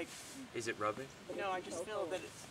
like, Is it rubbing? no, I just feel that it's